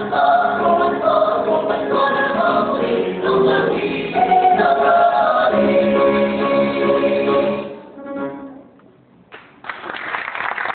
Allah.